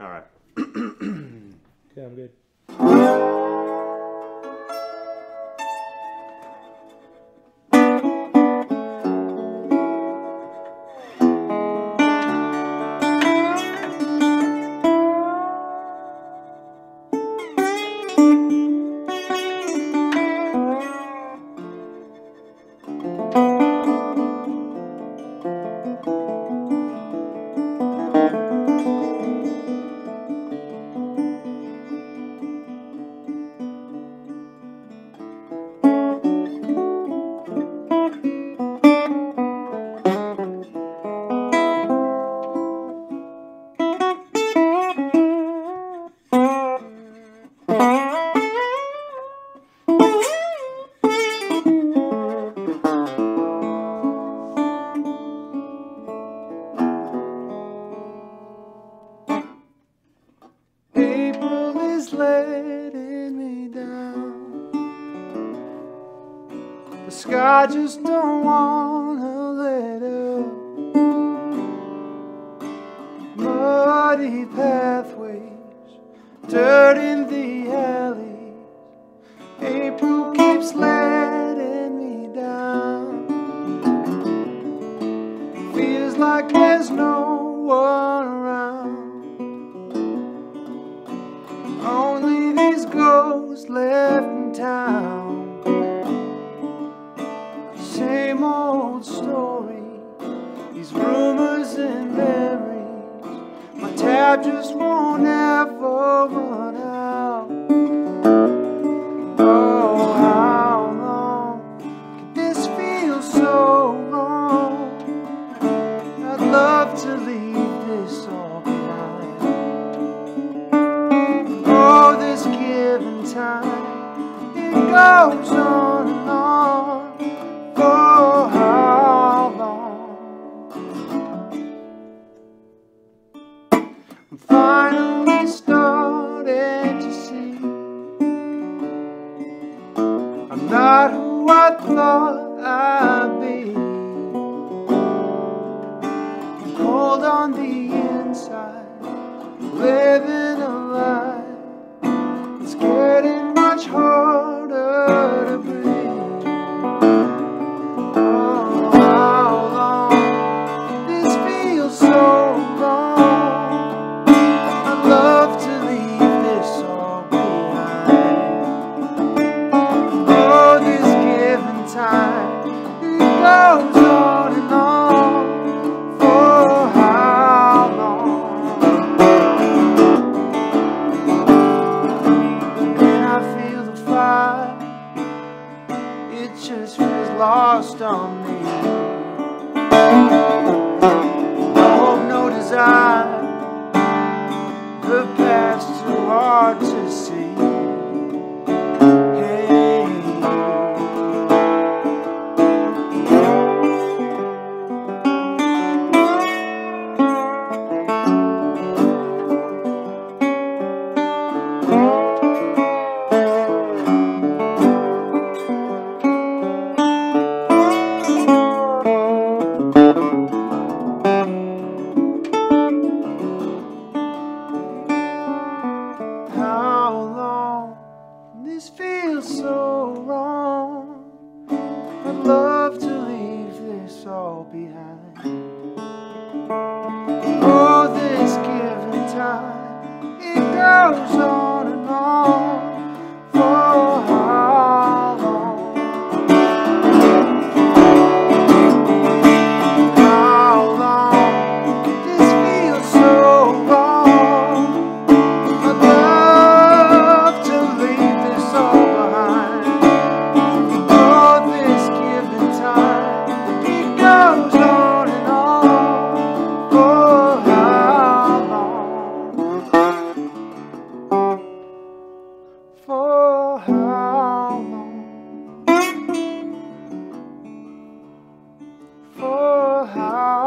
All right. Okay, I'm good. The sky just don't wanna let up. Muddy pathways, dirt in the alleys. April keeps letting me down. Feels like there's no one around. Tab just won't ever run out. Oh, how long could this feel so wrong? I'd love to leave this all behind. Oh, this given time, it goes on. I'm not who I thought I'd be. I'm cold on the inside, just feels lost on me. No hope, no desire. The past too hard to see. behind. how